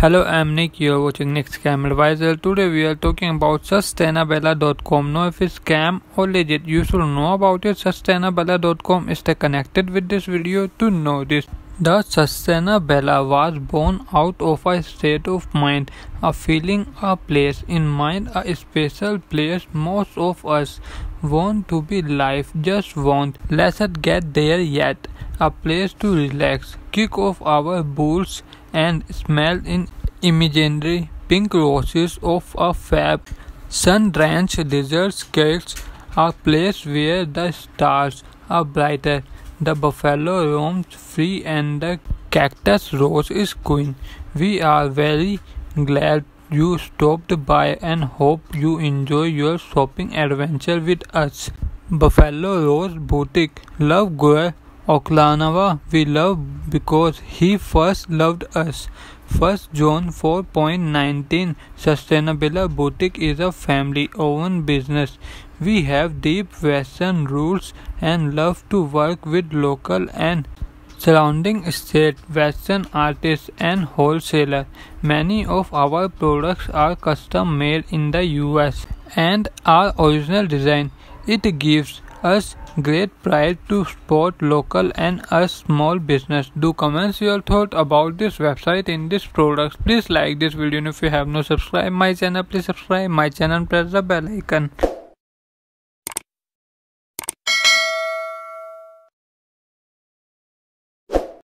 Hello, I'm Nick. You're watching Nick's Scam Advisor. Today we are talking about Sustainabella.com. Know if it's scam or legit. You should know about it. Sustainabella.com. Stay connected with this video to know this. The Sustainabella was born out of a state of mind, a feeling, a place in mind, a special place most of us want to be life, just want. Let's not get there yet. A place to relax, kick off our boots and smell in imaginary pink roses of a fab sun-drenched desert skirts, a place where the stars are brighter. The buffalo roams free and the cactus rose is queen. We are very glad you stopped by and hope you enjoy your shopping adventure with us. Buffalo Rose Boutique Lone Grove Oklahoma we love because he first loved us. First John 4.19 Sustainable Boutique is a family owned business. We have deep Western roots and love to work with local and surrounding state Western artists and wholesalers. Many of our products are custom made in the US and are original design. It gives us great pride to support local and a small business. Do comment your thought about this website in this product. Please like this video and if you have not subscribed my channel please subscribe my channel and press the bell icon.